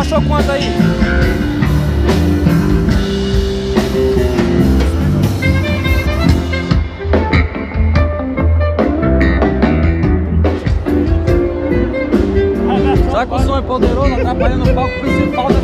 achou quanto aí? Será que o som é poderoso atrapalhando o palco principal da